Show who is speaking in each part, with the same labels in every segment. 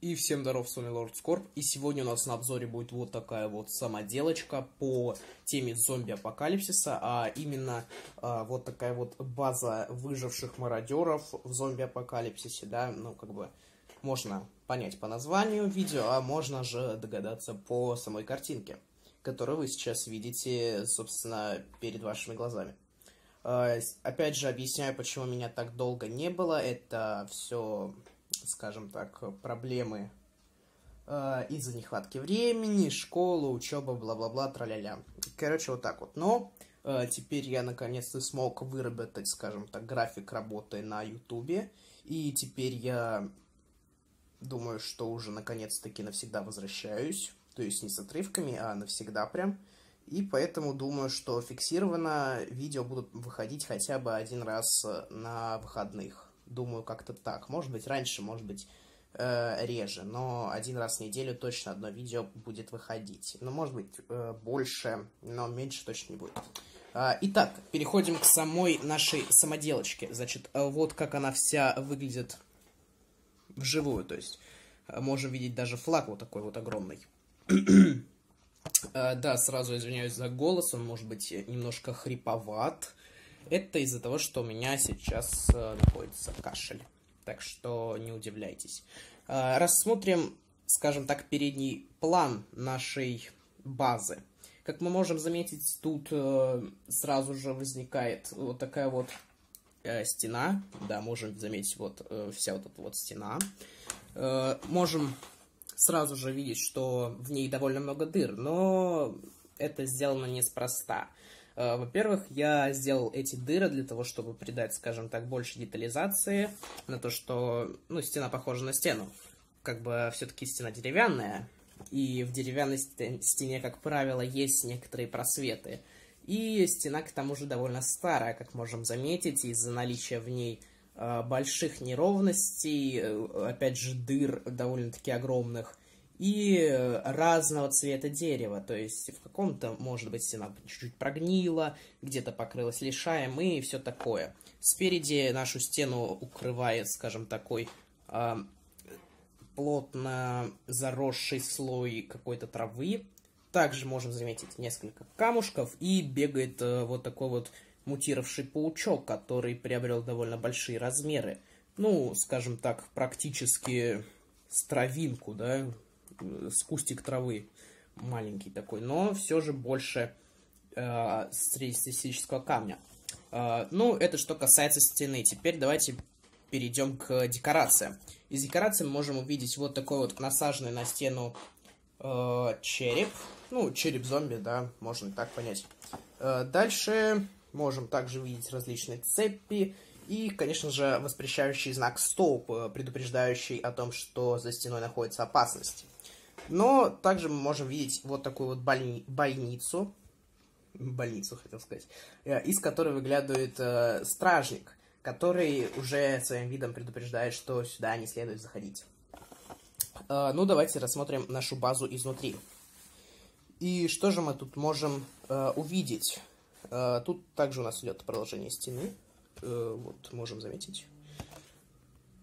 Speaker 1: И всем здоров, с вами Лорд Скорб. И сегодня у нас на обзоре будет вот такая вот самоделочка по теме зомби-апокалипсиса, а именно а, вот такая вот база выживших мародеров в зомби-апокалипсисе, да, ну как бы можно понять по названию видео, а можно же догадаться по самой картинке, которую вы сейчас видите, собственно, перед вашими глазами. А, опять же, объясняю, почему меня так долго не было. Это все скажем так, проблемы э, из-за нехватки времени, школа, учеба, бла-бла-бла, траля-ля. Короче, вот так вот. Но э, теперь я наконец-то смог выработать, скажем так, график работы на Ютубе. И теперь я думаю, что уже наконец-таки навсегда возвращаюсь. То есть не с отрывками, а навсегда прям. И поэтому думаю, что фиксированно видео будут выходить хотя бы один раз на выходных. Думаю, как-то так. Может быть, раньше, может быть, э, реже. Но один раз в неделю точно одно видео будет выходить. Ну, может быть, э, больше, но меньше точно не будет. А, итак, переходим к самой нашей самоделочке. Значит, э, вот как она вся выглядит вживую. То есть, э, можем видеть даже флаг вот такой вот огромный. Uh, да, сразу извиняюсь за голос, он может быть немножко хриповат. Это из-за того, что у меня сейчас э, находится кашель. Так что не удивляйтесь. Э, рассмотрим, скажем так, передний план нашей базы. Как мы можем заметить, тут э, сразу же возникает вот такая вот стена. Да, можем заметить вот вся вот эта вот стена. Можем сразу же видеть, что в ней довольно много дыр, но это сделано неспроста. Э, во-первых, я сделал эти дыры для того, чтобы придать, скажем так, больше детализации на то, что, ну, стена похожа на стену. Как бы все-таки стена деревянная, и в деревянной стене, как правило, есть некоторые просветы. И стена, к тому же, довольно старая, как можем заметить, из-за наличия в ней э, больших неровностей, э, опять же, дыр довольно-таки огромных – и разного цвета дерева. То есть в каком-то, может быть, стена чуть-чуть прогнила, где-то покрылась лишаем и все такое. Спереди нашу стену укрывает, скажем, такой э, плотно заросший слой какой-то травы. Также можем заметить несколько камушков и бегает э, вот такой вот мутировавший паучок, который приобрел довольно большие размеры. Ну, скажем так, практически с травинку, да, с кустик травы маленький такой, но все же больше э, среднестатистического камня. Э, ну, это что касается стены. Теперь давайте перейдем к декорациям. Из декораций мы можем увидеть вот такой вот насаженный на стену э, череп. Ну, череп зомби, да, можно так понять. Э, дальше можем также видеть различные цепи. И, конечно же, воспрещающий знак стоп, э, предупреждающий о том, что за стеной находится опасность. Но также мы можем видеть вот такую вот больни больницу, больницу, хотел сказать, э, из которой выглядывает э, стражник, который уже своим видом предупреждает, что сюда не следует заходить. Э, ну, давайте рассмотрим нашу базу изнутри. И что же мы тут можем э, увидеть? Э, тут также у нас идет продолжение стены. Э, вот, можем заметить.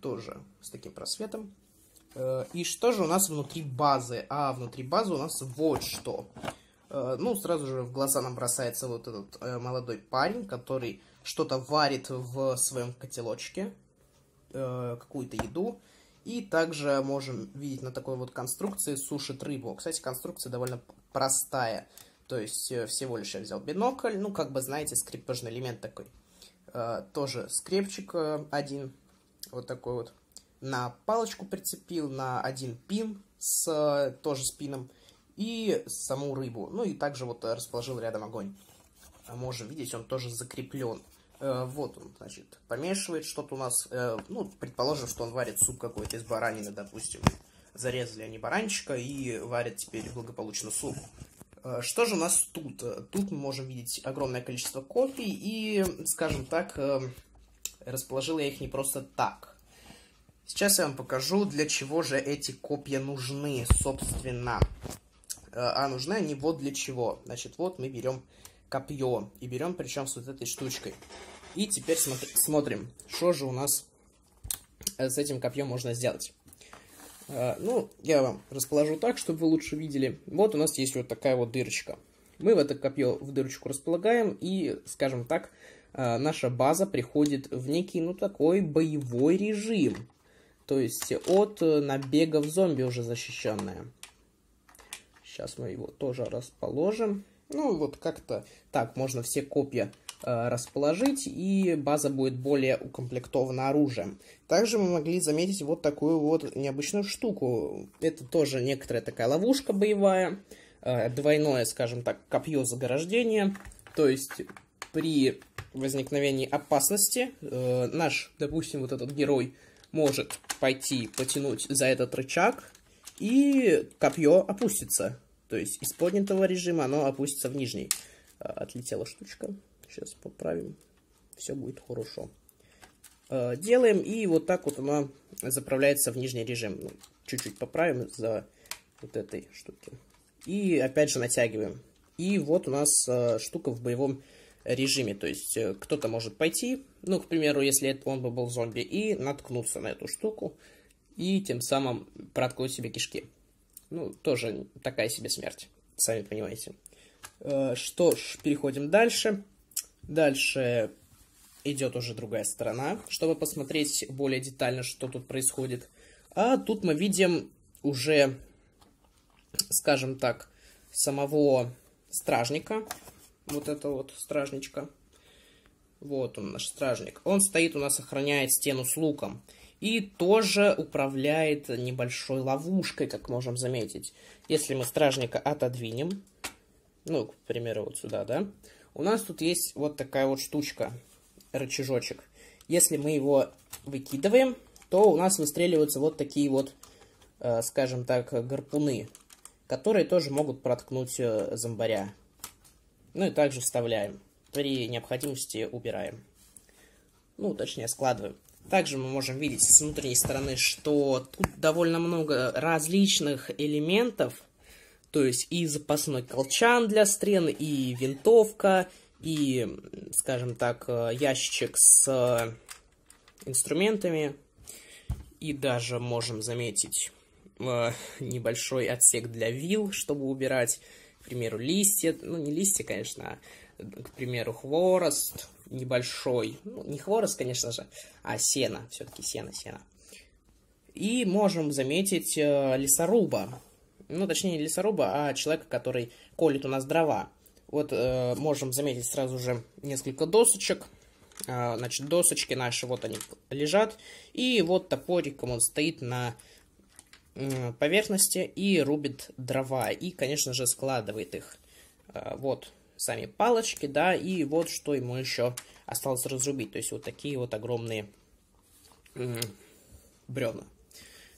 Speaker 1: Тоже с таким просветом. Э, и что же у нас внутри базы? А внутри базы у нас вот что. Э, ну, сразу же в глаза нам бросается вот этот э, молодой парень, который что-то варит в своем котелочке, какую-то еду. И также можем видеть на такой вот конструкции сушит рыбу. Кстати, конструкция довольно простая. То есть всего лишь я взял бинокль, ну, как бы, знаете, скрепежный элемент такой. Тоже скрепчик один, вот такой вот на палочку прицепил, на один пин с тоже спином и саму рыбу. Ну и также вот расположил рядом огонь. А можем видеть, он тоже закреплен. Э, вот он, значит, помешивает что-то у нас. Э, ну, предположим, что он варит суп какой-то из баранины, допустим. Зарезали они баранчика и варят теперь благополучно суп. Э, что же у нас тут? Тут мы можем видеть огромное количество копий и, скажем так, расположил я их не просто так. Сейчас я вам покажу, для чего же эти копья нужны, собственно. Э, а нужны они вот для чего. Значит, вот мы берем копье. И берем причем с вот этой штучкой. И теперь смотри, смотрим, что же у нас э, с этим копьем можно сделать. А, ну, я вам расположу так, чтобы вы лучше видели. Вот у нас есть вот такая вот дырочка. Мы в это копье в дырочку располагаем, и, скажем так, наша база приходит в некий, ну, такой боевой режим. То есть от э, набегов зомби уже защищенная. Сейчас мы его тоже расположим. Ну, вот как-то так можно все копья э, расположить, и база будет более укомплектована оружием. Также мы могли заметить вот такую вот необычную штуку. Это тоже некоторая такая ловушка боевая, э, двойное, скажем так, копье заграждения. То есть при возникновении опасности э, наш, допустим, вот этот герой может пойти потянуть за этот рычаг, и копье опустится. То есть из поднятого режима оно опустится в нижний. А, отлетела штучка. Сейчас поправим. Все будет хорошо. А, делаем, и вот так вот она заправляется в нижний режим. Ну, чуть-чуть поправим за вот этой штуки. И опять же натягиваем. И вот у нас а, штука в боевом режиме. То есть э, кто-то может пойти, ну, к примеру, если он бы был зомби, и наткнуться на эту штуку, и тем самым проткнуть себе кишки. Ну, тоже такая себе смерть, сами понимаете. Э, что ж, переходим дальше. Дальше идет уже другая сторона, чтобы посмотреть более детально, что тут происходит. А тут мы видим уже, скажем так, самого стражника. Вот это вот стражничка. Вот он, наш стражник. Он стоит у нас, охраняет стену с луком. И тоже управляет небольшой ловушкой, как можем заметить. Если мы стражника отодвинем, ну, к примеру, вот сюда, да, у нас тут есть вот такая вот штучка, рычажочек. Если мы его выкидываем, то у нас выстреливаются вот такие вот, э, скажем так, гарпуны, которые тоже могут проткнуть э, зомбаря. Ну и также вставляем. При необходимости убираем. Ну, точнее, складываем. Также мы можем видеть с внутренней стороны, что тут довольно много различных элементов. То есть и запасной колчан для стрел, и винтовка, и, скажем так, ящичек с инструментами. И даже можем заметить э, небольшой отсек для вил, чтобы убирать, к примеру, листья. Ну, не листья, конечно, а, к примеру, хворост, небольшой. Ну, не хворост, конечно же, а сено. Все-таки сено, сено. И можем заметить э, лесоруба. Ну, точнее, не лесоруба, а человека, который колет у нас дрова. Вот э, можем заметить сразу же несколько досочек. Э, значит, досочки наши, вот они лежат. И вот топориком он стоит на поверхности и рубит дрова. И, конечно же, складывает их. Э, вот сами палочки, да, и вот что ему еще осталось разрубить. То есть вот такие вот огромные бревна.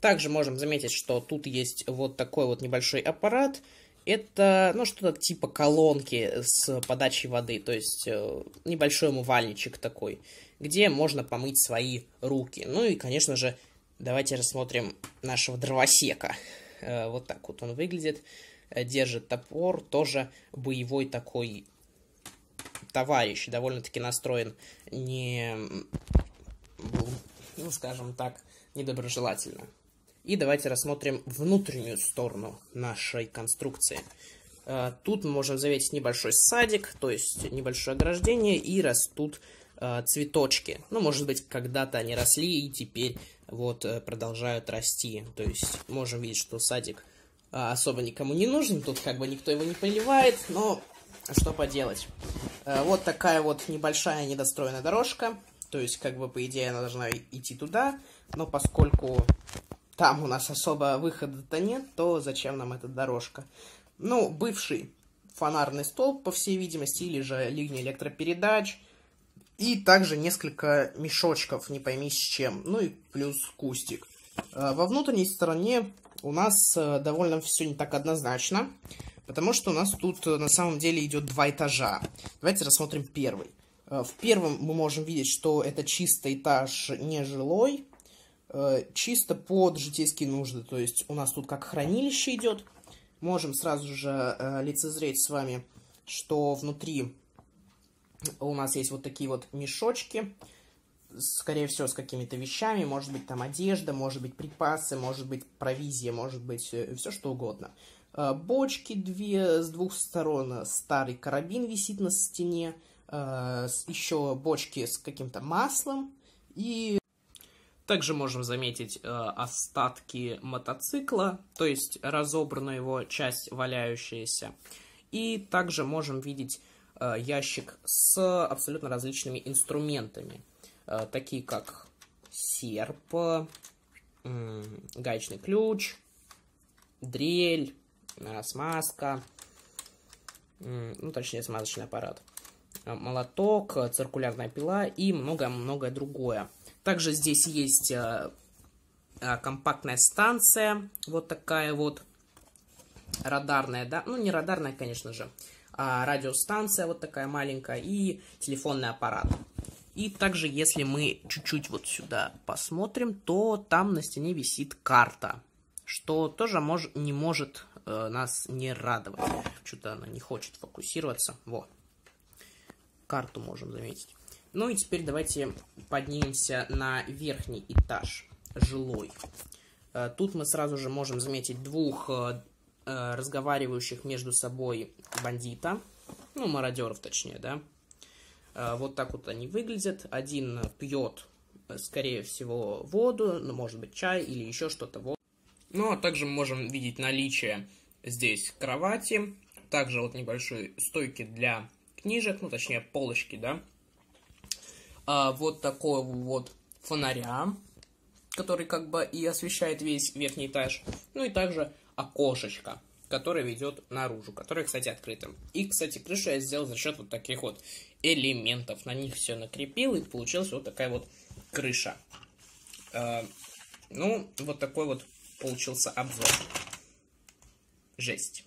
Speaker 1: Также можем заметить, что тут есть вот такой вот небольшой аппарат. Это, ну, что-то типа колонки с подачей воды, то есть э, небольшой умывальничек такой, где можно помыть свои руки. Ну и, конечно же, давайте рассмотрим нашего дровосека. Э, вот так вот он выглядит. Э, держит топор, тоже боевой такой товарищ, довольно-таки настроен не, ну, скажем так, недоброжелательно. И давайте рассмотрим внутреннюю сторону нашей конструкции. Э, тут мы можем заметить небольшой садик, то есть небольшое ограждение, и растут э, цветочки. Ну, может быть, когда-то они росли и теперь вот продолжают расти. То есть можем видеть, что садик а, особо никому не нужен, тут как бы никто его не поливает, но что поделать. Вот такая вот небольшая недостроенная дорожка, то есть как бы по идее она должна идти туда, но поскольку там у нас особо выхода-то нет, то зачем нам эта дорожка? Ну, бывший фонарный столб, по всей видимости, или же линия электропередач, и также несколько мешочков, не пойми с чем, ну и плюс кустик. Во внутренней стороне у нас э, довольно все не так однозначно, потому что у нас тут э, на самом деле идет два этажа. Давайте рассмотрим первый. Э, в первом мы можем видеть, что это чисто этаж нежилой, чисто под житейские нужды. То есть у нас тут как хранилище идет. Можем сразу же лицезреть с вами, что внутри у нас есть вот такие вот мешочки. скорее всего, с какими-то вещами, может быть, там одежда, может быть, припасы, может быть, провизия, может быть, э, все что угодно. Э, бочки две с двух сторон, старый карабин висит на стене, э, еще бочки с каким-то маслом, и также можем заметить остатки мотоцикла, то есть разобранную его часть валяющаяся. И также можем видеть ящик с абсолютно различными инструментами. Э, такие как серп, гаечный ключ, дрель, э, смазка, ну, точнее, смазочный аппарат, э, молоток, циркулярная пила и многое-многое другое. Также здесь есть компактная станция, вот такая вот, радарная, да, ну, не радарная, конечно же, а радиостанция вот такая маленькая и телефонный аппарат. И также, если мы чуть-чуть вот сюда посмотрим, то там на стене висит карта, что тоже мож не может э, нас не радовать. Что-то она не хочет фокусироваться. Вот. Карту можем заметить. Ну и теперь давайте поднимемся на верхний этаж, жилой. Э, тут мы сразу же можем заметить двух э, разговаривающих между собой бандита, ну, мародеров точнее, да, Э, вот так вот они выглядят. Один пьет, э, скорее всего, воду, ну, может быть, чай или еще что-то. Ну, а также мы можем видеть наличие здесь кровати, также вот небольшой стойки для книжек, ну, точнее, полочки, да. А, вот такого вот фонаря, который как бы и освещает весь верхний этаж. Ну и также окошечко которая ведет наружу, которая, кстати, открыта. И, кстати, крышу я сделал за счет вот таких вот элементов. На них все накрепил, и получилась вот такая вот крыша. Э, ну, вот такой вот получился обзор. Жесть.